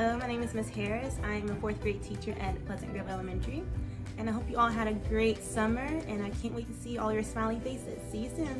Hello, my name is Miss Harris. I'm a fourth grade teacher at Pleasant Grove Elementary. And I hope you all had a great summer and I can't wait to see all your smiling faces. See you soon.